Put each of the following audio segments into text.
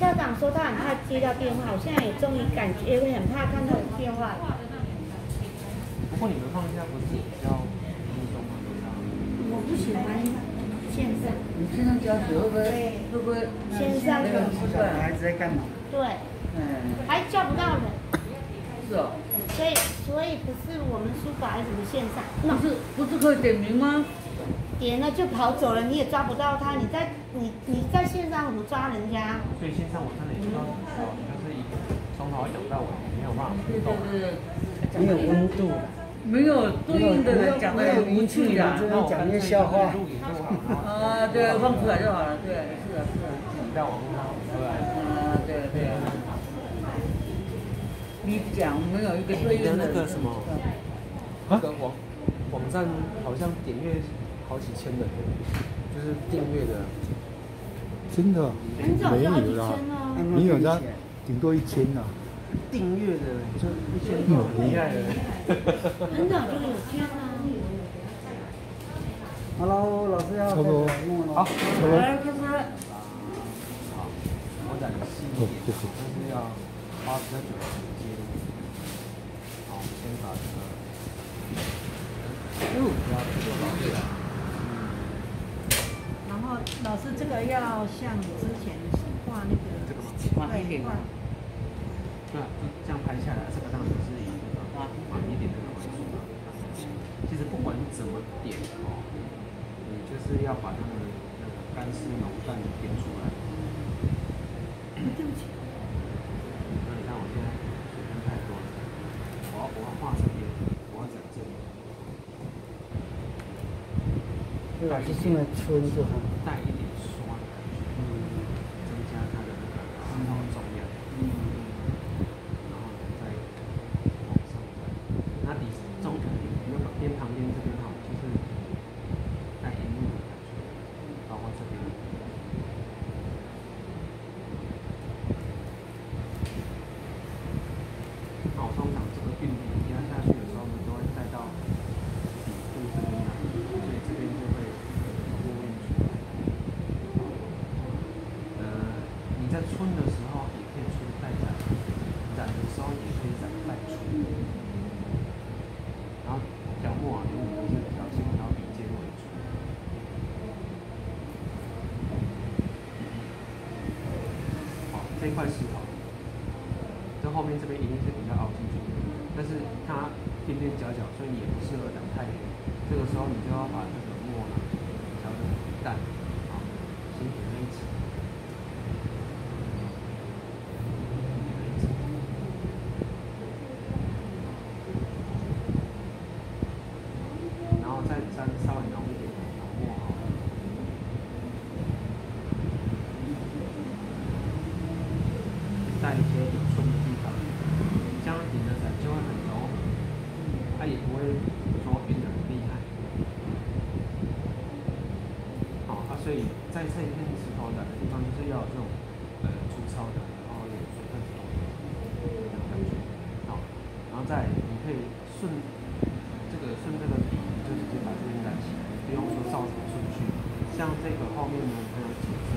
校长说他很怕接到电话，我现在也终于感觉会很怕看到电话。不过你们放假不是比较轻松吗？我不喜欢线上，你线上教学会不会会不会线上那个课小孩子在干嘛？对，嗯，还叫不到人，是哦，所以所以不是我们书法还是什么线上，不是不是可以点名吗？点了就跑走了，你也抓不到他。你在你你在线上怎么抓人家？所以线上我真的也知道，就是一从头讲到尾，没有办法互动。对对，没有温度，没有对应的人讲的有无趣的。这边讲一些笑话。录影就好，然后啊，对，放出来就好了。对，是的，是啊。在网络上出来。啊，对对。你讲没有一个对应的那个什么，那个网网站好像点阅好几千的，就是订阅的。真的没有啦。你有家顶多一千呐。订阅的就一千多，很厉害的。很早就有签了。Hello，老师要差不多。好，开始。好，我讲细一点，但是要花比较久的时间。好，我们先把这个，不要做到这样。然后老师这个要像之前画那个这个吗？晚一点。画对啊，就这样拍下来，这个当然是以那个晚一点的为主嘛。其实不管怎么点哦，你就是要把它的那个干湿浓淡点出来。对不起。那你看我现在水分太多了，我要我要画这边，我要讲这里，对吧？就现在春就很一点酸的感觉，嗯。增加它的那个石头重量。嗯。然后再往上转。那底中那个边旁边这边哈，就是带荧幕的感觉，包括这边。那我通常这个运笔压下去的时候呢，都会带到底部这边来，所以这边就会呼应出来。呃，你在春的时候也可以春带染，染的时候也可以染带春。然后调墨啊，永远都是调线条笔尖为主。好，这块石头，这后面这边一定是比较凹进去的，但是它边边角角，所以你也不适合染太黑。这个时候你就要把这个墨呢调的淡，好，先给它一层。然后再沾稍微浓一点的浓墨好了，带一些有春的地方，这样点的染就会很柔和，它也不会说晕的很厉害。好，啊，所以在这一片石头的地方，就是要有这种呃粗糙的，然后有水分的感觉。好，然后再你可以顺这个顺这个笔，就直接把这边染起来，不用说照什么顺序。像这个后面呢，还有景深，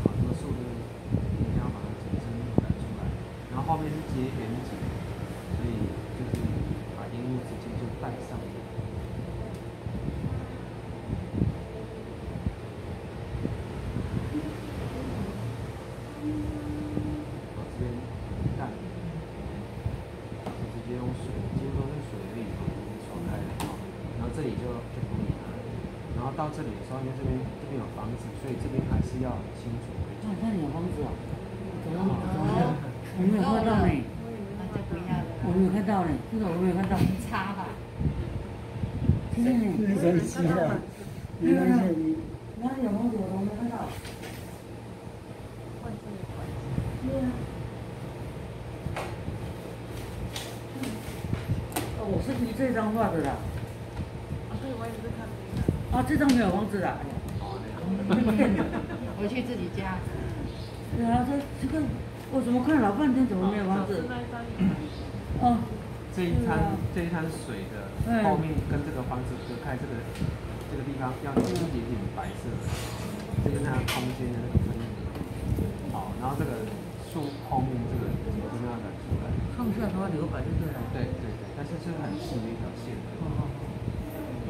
好，这个树就是一定要把它景深染出来。然后后面是接远景，所以就是把烟雾直接就带上。好，这边淡，直接用水，几乎都是水而已嘛，直接刷开了哈。然后这里就就可以了。然后到这里的时候，因为这边这边有房子，所以这边还是要清楚为主。那看你有房子啊？我没有看到呢，那就不要了，我没有看到呢，这个我没有看到。擦吧。真的呢？没关系的，没关系，你哪里有房子我都没看到。对啊。哦，我是你这张画的啦。啊，对，我也是看这啊，这张没有房子啦。回去自己家。然后这这个我怎么看老半天怎么没有房子？哦。这一滩这一滩水的后面跟这个房子隔开这个这个地方要有一点点白色这个那个空间的那个分类好然后这个树后面这个有什么样的出来抗旋和留白就对了。对对对但是是很细的一条线。哦哦。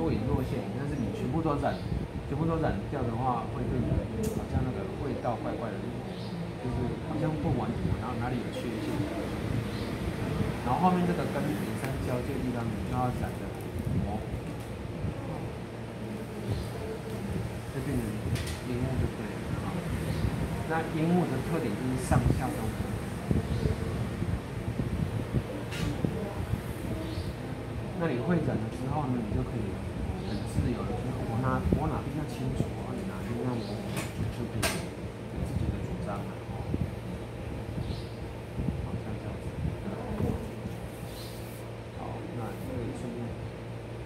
若隐若现。但是你全部都染，全部都染掉的话，会变得好像那个味道怪怪的，就是好像不完整，然后哪里有缺陷。然后后面这个跟连山交界的地方，你就要染的模糊，就变成樱木就对了啊。那樱木的特点就是上下都。那你会染了之后呢，你就可以很自由的，就是我哪我哪边要清楚啊，你哪边要模糊，就可以有自己的主张了哦。好，像这样子。好，那你可以顺便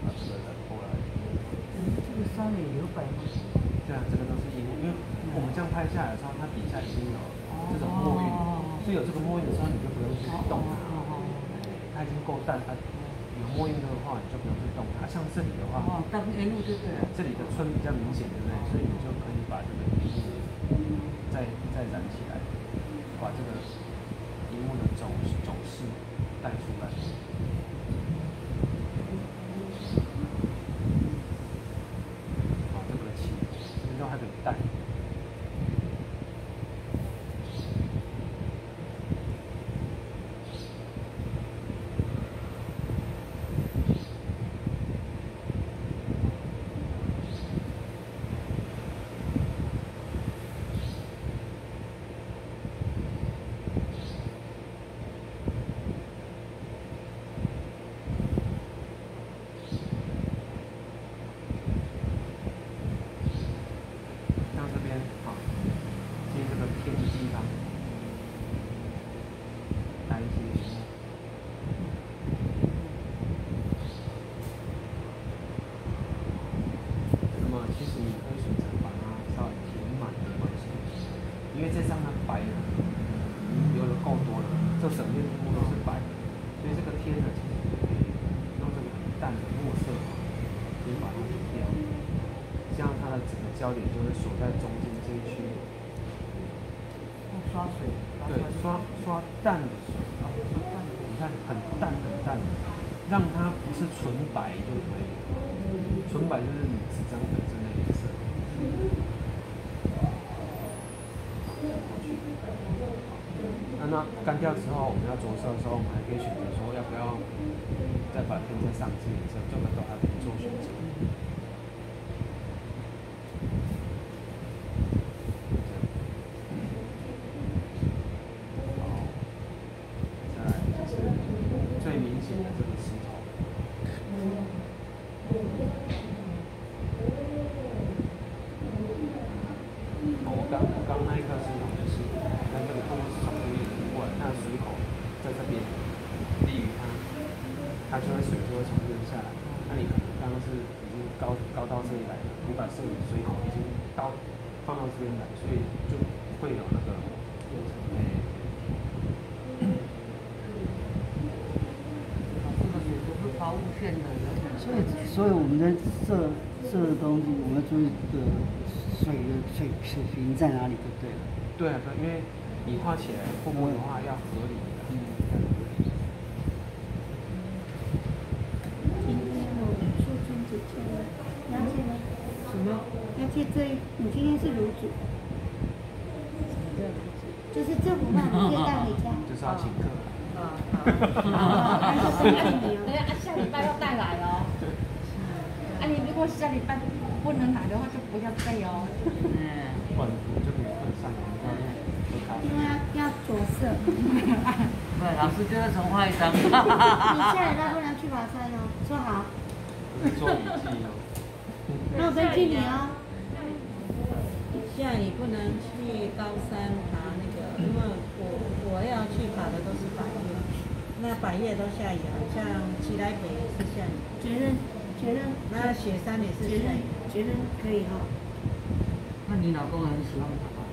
把这个染过来。这个稍微留白吗？对啊，这个都是樱木，因为我们这样拍下来的时候，它底下已经有这种墨韵，所以有这个墨韵的时候，你就不用去动它。它已经够淡，它有墨印的话，你就不用去动它。像这里的话，哦，当沿路就对了。这里的春比较明显，对不对？所以你就可以把这个荧幕再再染起来，把这个荧幕的走走势带出来。好，这个起，这都还可以带。像这边啊，接这个偏的地方，带一些荧幕。那么其实你可以选择把它稍微填满没关系，因为这张的白呢，留的够多了，这整面全部都是白的，所以这个天呢，其实就可以用这个很淡的墨色，先把它涂掉，这样它的整个焦点就会锁在中间这一区。用刷水。对，刷刷淡的水，你看很淡很淡，让它不是纯白就可以了。纯白就是你纸张本身的颜色。那那干掉之后，我们要着色的时候，我们还可以选择说要不要再把天再上一次颜色，这个都还可以做选择。好，再来就是最明显的这个石头。哦我刚我刚那一颗石头就是跟这个动物是从这边流过来，那水口在这边利于它，它就会水就会从这边下来。那你可能刚刚是已经高高到这里来了，你把这个水口已经到放到这边来，所以就会有那个诶。这个水都所以，所以我们在这这个东西，我们注意的水的水水平在哪里就对了。对啊，对，因为你画起来瀑布的话要合理的。嗯今天我出君子签了，了解吗？什么？了解这，你今天是卤煮，就是这幅画你可以带回家。就是要请客。啊好，那就送给你对哦。啊，下礼拜要带来哦。啊，你如果下礼拜不能来的话，就不要带哦。嗯，换图就可以换上因。为要着色。对，老师就是重画一张。你下礼拜不能去爬山哦，说好。做笔记哦。那我登记你哦。下你不能去高山爬那个，因为我我要去爬的都是百越，那百叶都下雨了，像奇来北也是下雨，觉得觉得那雪山也是觉得下雨。觉得可以哈、那你老公很喜欢爬吧？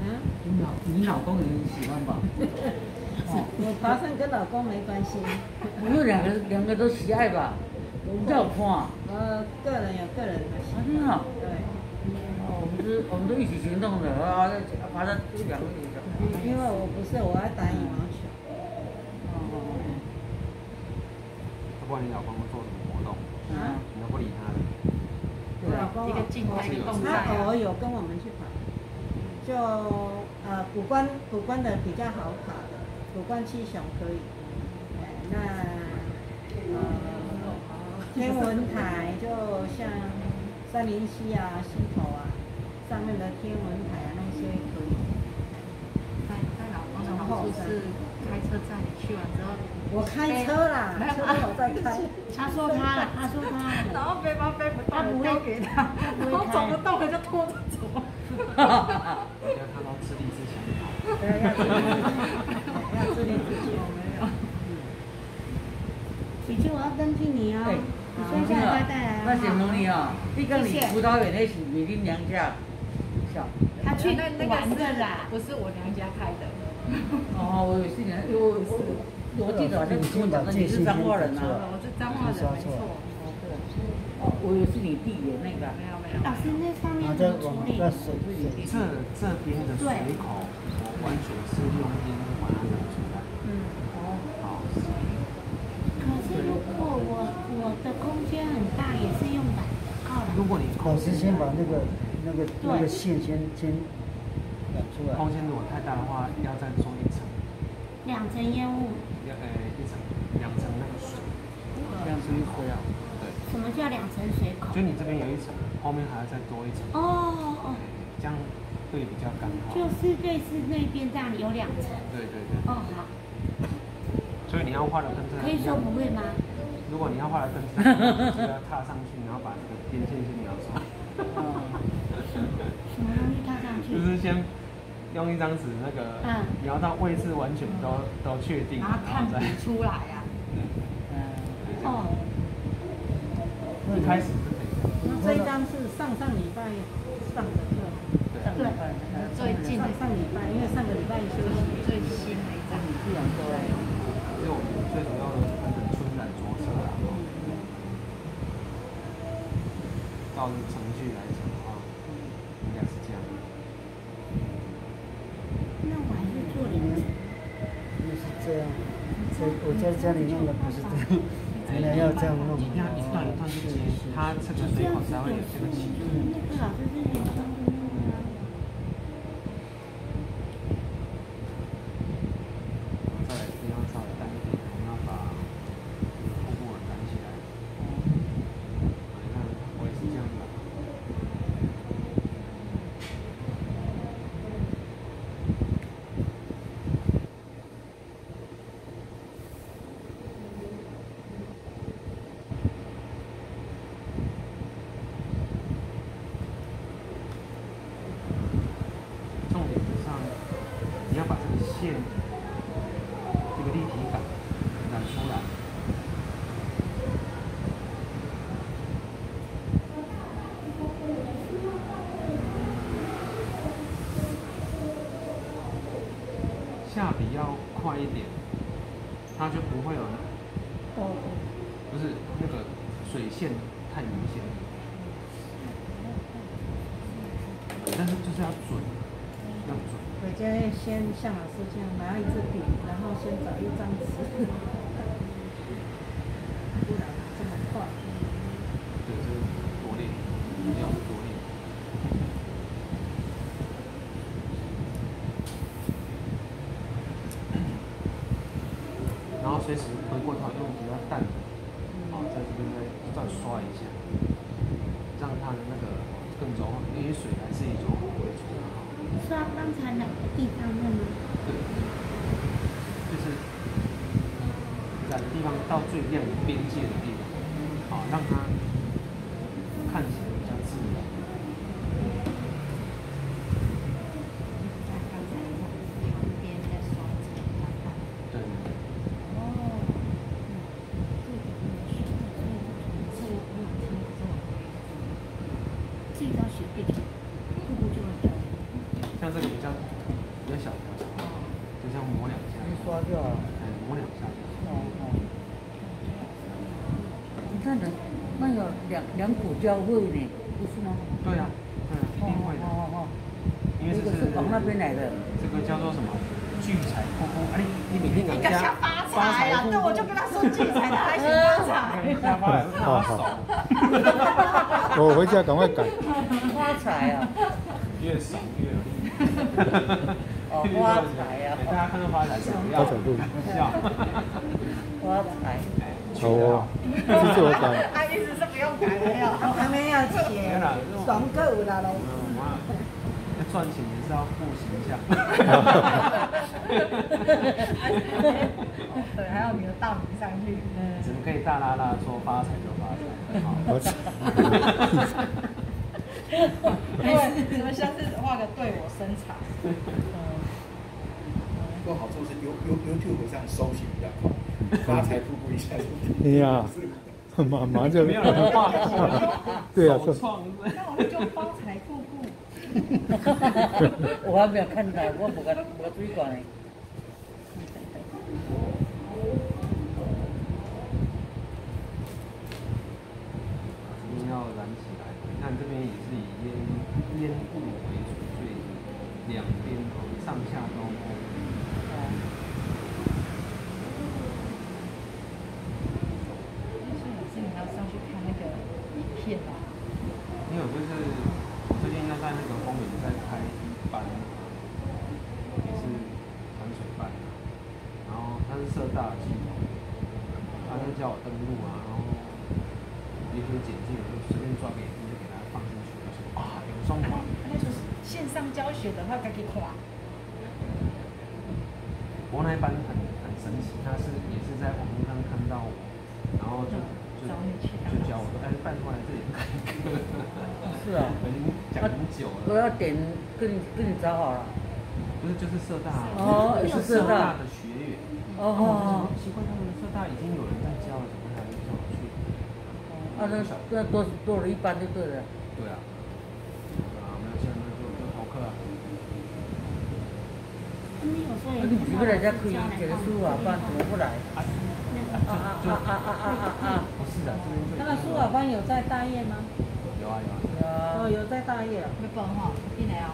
嗯，你老你老公也很喜欢吧？哦，我爬山跟老公没关系，我们两个两个都喜爱吧？你叫我看呃？个人有个人的喜啊，真的哦？对，哦，我们是，我们都一起行动的啊，爬到这两个地方。因为我不是我要打羽毛球，哦哦管你老公做什么活动，啊，你都不理他的。我老公一个静态一个动态他偶尔有跟我们去跑，就呃古关古关的比较好跑的，古关七雄可以，哎那呃天文台就像三林溪啊、溪头啊上面的天文台啊那些可以。带带老公的好处是开车载你去完之后，我开车啦，车我在开。他说他了，他说他。然后背包背不动，他不会丢给他，然后走不动了就拖着走。不要看到自立自强就好。对，要自立自强，要自立自强。没有。雨晴，我要登记你哦。带来那想了问你哦，你讲你谢谢葡萄园那是你的娘家小？他去那那个玩的啦。不是我娘家开的。哦，我以为是你，因为我我记得好像你跟我讲的你是彰化人啊。我是彰化人，没错。哦，我以为是你弟的那个。没有没有。老师那上面然后再怎么处理？往那水这这边的水口，我完全是用烟把它拿出来。嗯，好，可是如果我我的空间很大，也是用板的，靠了。如果你老师先把那个那个那个线先先染出来。空间如果太大的话，要再做一层，两层烟雾，要呃一层两层那个水。这样子就可以了。对，什么叫两层水口就？你这边有一层，后面还要再多一层，哦哦，这样会比较刚好。就是类似那边这样有两层。对对对，哦，好，所以你要画的跟这个可以说。不会吗？如果你要画的跟这个一样，就要踏上去，然后把这个边线先描出来。什么东西踏上去？就是先用一张纸那个嗯描到位置完全都都确定，然后看不出来啊。嗯，哦，一开始是可以的。那这一张是上上礼拜上的课，对，对，最近上上礼拜，因为上个礼拜休息。最新的一张。这样说。因为我们最主要的分成春染着色啦。照这个程序来讲的话，应该是这样。那我还是做两层。就是这样，在我在家里弄的不是这样，原来要这样弄。一定要一段一段去，它这个水管才会有这个起伏。那个老师之前说的那个啊。再来地方稍微淡一点，我们要把瀑布染起来。你看，我也是这样的。重点上，你要把这个线，这个立体感染出来。下笔要快一点，它就不会有那，哦，不是那个水线太明显。但是就是要准，要准。我就会先像老师这样拿一支笔，然后先找一张纸，不然这么快。对，这个多练，一定要多练。然后随时回过头用比较淡的，好，在这边再再刷一下，让它的那个更柔和，因为水还是以柔和为主的哈。刷刚才哪个地方的吗？对，就是染的地方到最亮的边界的地方，好，让它看起来比较自然。刚才旁边在刷子，他看。对对对。这张雪碧，瀑布就会掉。像这个比较比较小条，就这样磨两下，一刷掉了。哎，磨两下。你看的，那有两两股交汇呢，不是吗？对啊，对啊，定位的，哦哦哦，因为这是这个是从那边来的。这个叫做什么聚财库库，哎你你每天敢想发财啊？对，我就跟他说聚财，他还 想发财。加发财，好好，我回家赶快改。发财啊！越少越。哦 发财啊哎大家看到发财怎么样？发财路笑。发财，好哦，这是我改。他意思是不用改没有，还没有没钱啦，爽够了喽。嗯，哇，要赚钱也是要顾形象。对，还有你的大名上去。怎么可以大拉拉说发财就发财？好，我对，你们下次画个对我身材。不过好处是 You You YouTube 上搜寻比较快，发财瀑布一下就。哎呀，马马上就没有人画过。对啊，是首创那我们就发财瀑布。我还没有看到，我无个无追过呢。这边要燃起来，你看这边也是以烟烟雾为主，所以两边头上下都以老师你要上去看那个影片啊。因为我就是我最近要在那个公园在开一班，也是含水班，然后它是社大的系统，他就叫我登录啊，然后也可以简介，我就随便抓个影片就给他放进去，我说啊有双马，那就是线学的话，该去看。我那一班很很神奇，他是也是在网络上看到我，然后就就就教我说，哎，拜托来这里开课，是啊，我已经讲很久了，我要点跟你跟你找好了。不是就是社大，哦是是社大的学员。哦我就想说奇怪，他们社大已经有人在教了，怎么还没找我去？啊，那那多多了一班就对了。对啊，啊，那个一个人家可以给个书法班怎过不来。啊啊啊啊啊啊。啊是的这边就那个书法班有在大业吗？有啊有啊。有有在大业会报哈进来哦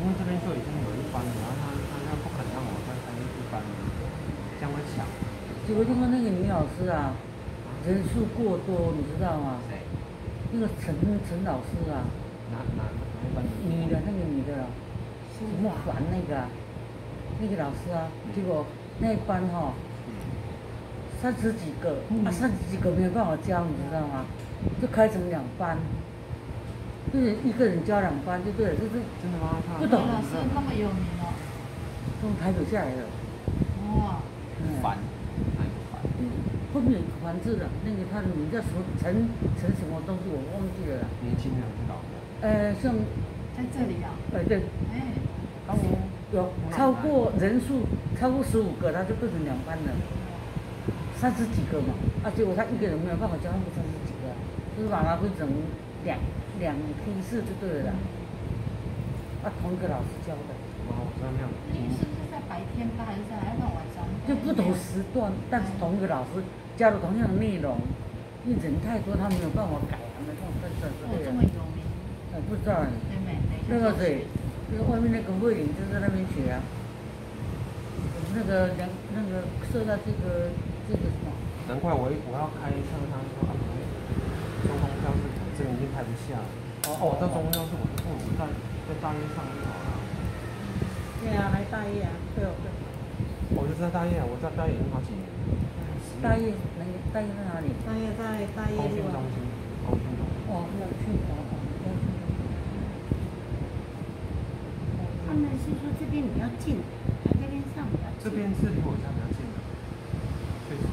因为这边就已经有一班了然后他他他不可能让我们班一就班帮我抢。结果就是那个女老师啊人数过多你知道吗？那个陈陈老师啊男男的？女的那个女的。啊怎么还那个那个老师啊，结果那一班哈、三十几个，啊三十几个没有办法教，你知道吗？就开成两班，就是一个人教两班就对了，就是真的吗？他不懂老师那么有名哦。从台北下来的。哇。嗯烦，哪一个烦？后面有个环字的，那个他的名叫什么陈陈什么东西我忘记了啦。年轻人是老的。呃，像在这里啊。呃对，哎。啊我有超过人数超过十五个，他就变成两班了，三十几个嘛，啊，结果他一个人没有办法教他们三十几个，就是把它分成两两批次就对了啦。啊，同一个老师教的，哇，我真的没有听你是不是在白天班还是晚上？就不同时段，但是同一个老师教了同样的内容，因为人太多，他没有办法改他们这种分这么。有名。我不知道呢。妹妹，等一下。那个谁，那个外面那个慧玲就在那边学啊。那个两那个设到这个这个什么，难怪我一我要开车，他说啊，中公教室这边已经开不下了。哦，哦到中公教室，我就我在在大约上就好了。对啊，来大业啊，对哦对。我就在大业，我在大业已经好几年。大业那个大业在哪里？大业在大业中。心，中心。哦，要去哦，要去。他们是说这边比较近，这边上比较近。这边是离我家比较近的，确实是。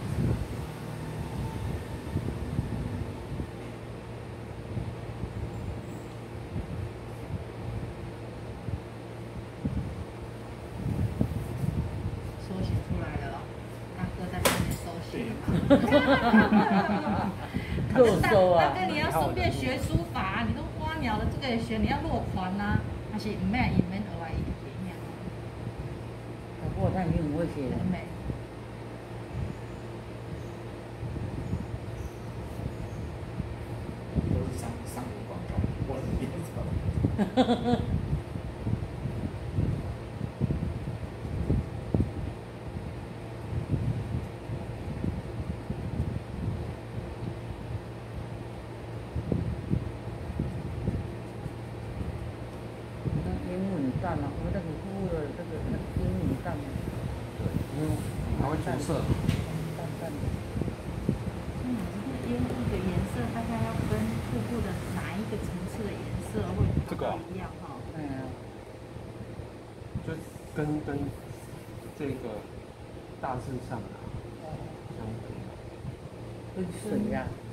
缩写出来了哦，大哥在这边收写。肉收啊大！哥，你要顺便学书法，你都花鸟的这个也学，你要落款呐，还是唔免那你们会写嘞。都是上上广告，我的第一。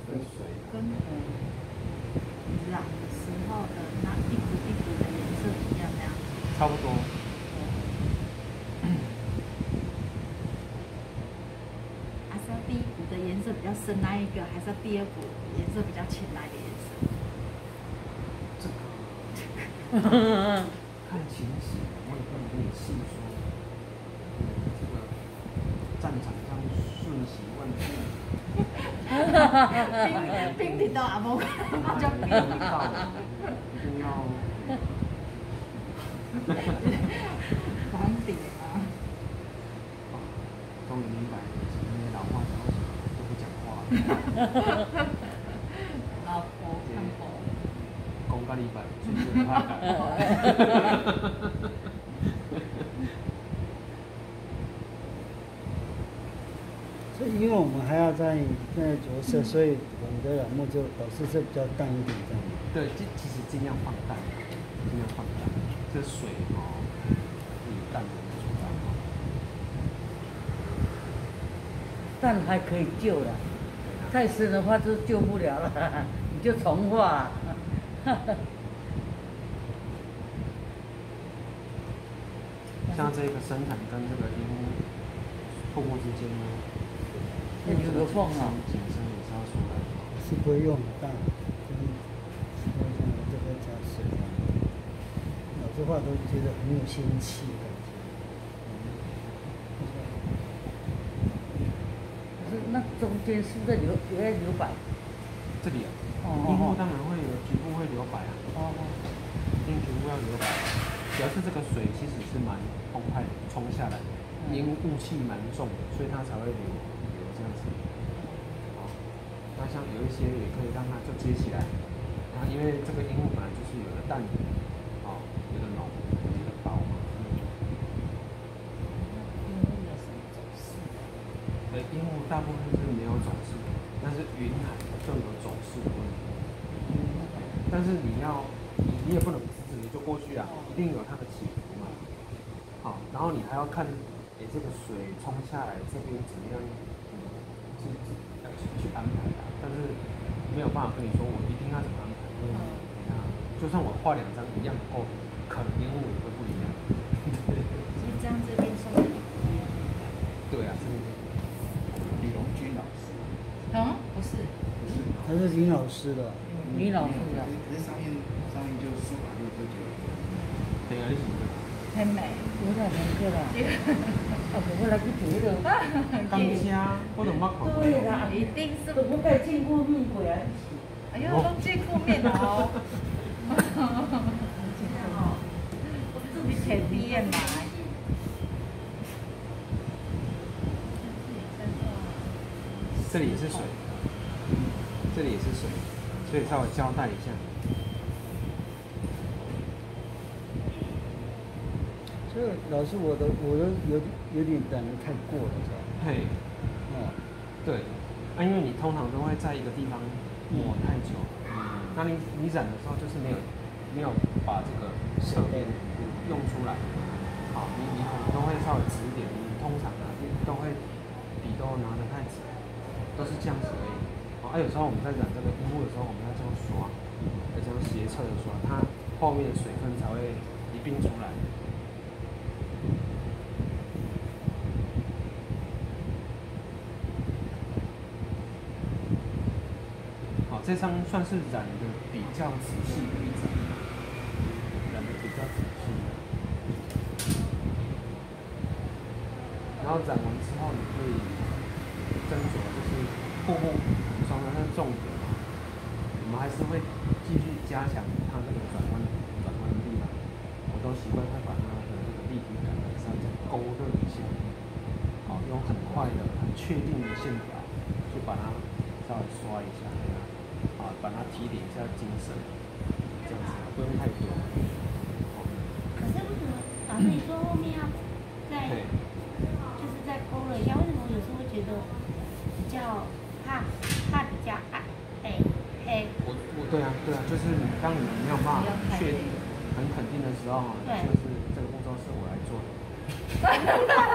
跟水跟嗯，染的时候的那一股一股的颜色一样那样。差不多。还是要第一股的颜色比较深那一个，还是要第二股颜色比较浅那一个颜色？这个看情形，我也不能跟你细说。嗯，这个战场上瞬息万变，冰冰到阿伯，那就一定到，一定要。黄底啊。哦终于明白那些老话讲为什么都不讲话了。老婆看婆。公咖喱白，最最怕改。所以因为我们还要在在着色，所以我们的染墨就老是是比较淡一点这样。对，其其实尽量放淡，尽量放淡。这水哦，以淡的为主吧。淡还可以救了，太深的话就救不了了，你就重画。像这个生产跟这个樱瀑布之间呢，那有个缝啊是不会用很大，就是这个加水啊，老实话都觉得很有仙气的。可是那中间是不是留留在留白？这里啊，哦樱木哦当然会有局部会留白啊，哦哦，一定局部要留白。主要是这个水其实是蛮澎湃的，冲下来，因为雾气蛮重的，所以它才会流像有一些也可以让它就接起来，啊，因为这个樱木本来就是有的淡，哦，有的浓，有的薄嘛。呃，樱木大部分是没有走势的，但是云海就有走势的问题。但是你要，你你也不能直直就过去啊，一定有它的起伏嘛。好，然后你还要看，哎，这个水冲下来这边怎么样，嗯，去去要去去安排。没有办法跟你说我一定要怎么安排，因为你看，就算我画两张一样的构图，可能烟雾也会不一样。所以这样这边算是对啊，这个李荣军老师，嗯，不是，不是他是林老师的，李老师的，可是上面上面就书法就就觉得等下你什么？很美。有点难个啦。啊，我来去读了。刚加，我怎么考？对啦，一定是怎么该见过面过来？哎呦，都见过面了哦。我自己写毕业嘛。这里也是水，这里也是水，所以稍微交代一下。所以老师我的我的有有点染得太过了，是吧？嘿，哦，对，啊，因为你通常都会在一个地方抹太久，嗯那你你染的时候就是没有没有把这个色边用出来，好，你你可能都会稍微直一点，你通常啊都会笔都拿得太直，都是这样子而已。哦，啊，有时候我们在染这个樱木的时候，我们要这样刷，要这样斜侧的刷，它后面的水分才会一并出来。好，这张算是染的比较仔细的一张，染的比较仔细。然后染完之后，你可以斟酌，就是瀑布补充的那重点嘛，我们还是会继续加强它那个转弯转弯的地方。我都习惯会把它的这个立体感稍微勾勒一下，好，用很快的、很确定的线条去把它稍微刷一下，把它提点一下精神，这样子不用太多。可是为什么老师你说后面要再对，就是再勾勒一下，为什么我有时候会觉得比较怕怕比较暗黑黑？我我对啊对啊，就是你当你没有办法确很肯定的时候，对就是这个步骤是我来做的。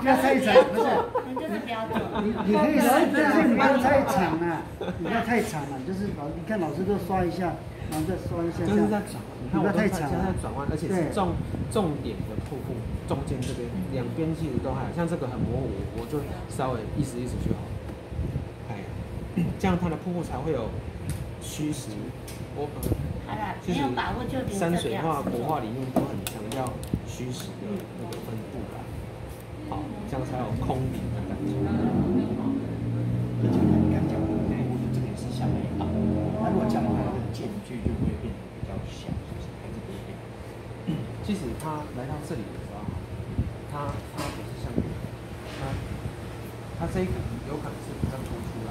不要太长，不是。你就是不要做。你你可以试，但是你不要太长了，你不要太长了，就是老你看老师都刷一下，然后再刷一下，就是在转，你看我太长现在转弯，而且是重重点的瀑布，中间这边两边其实都还有，像这个很模糊，我就稍微意思意思就好。哎，这样它的瀑布才会有虚实。我呃好了，其实没有把握就留山。水画、国画里面都很强调虚实的那个这样才有空灵的感觉。而且你刚讲的瀑布的这个是向内凹，那如果这样的话，它的间距就会变得比较小，是不是？还是不一样？即使他来到这里的时候，他他不是像他他这一股有可能是比较突出来，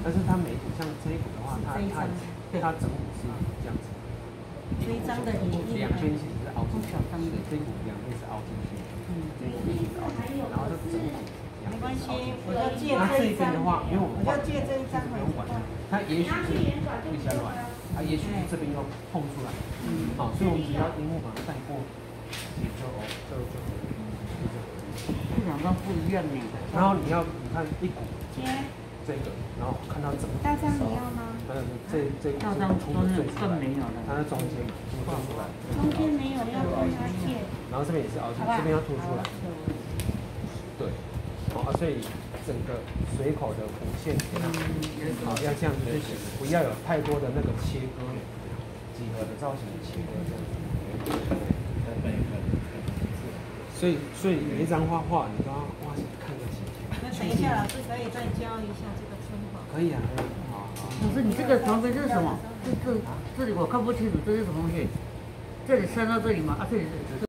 但是他每一股像这一股的话，它它被它整股是这样子，这一张的两边其实是凹进去，对，这一股两边是凹进去，这一股是凹进去，然后就整股两没关系。，我就借那这一张一边的话，因为我们要借这一张回去不用管它，它也许是会下软，它也许是这边又碰出来，嗯好，所以我们只要荧幕把它带过，也就哦，就就就就这两张不一样的。然后你要你看一股接这个，然后看到整个大张你要吗？呃，这这都是的最出来更没有了它在中间嘛，凸出来，中间没有要跟他借。然后这边也是凹进去，这边要凸出来，对，好啊，所以整个水口的弧线给它，好要这样子就行，不要有太多的那个切割几何的造型的切割这样子。所以，所以每一张画画，你都要哇看个几天。那等一下，老师可以再教一下这个春华。可以啊，可以老师，你这个旁边这是什么？这这这里我看不清楚，这是什么东西？这里伸到这里吗？啊，这里是。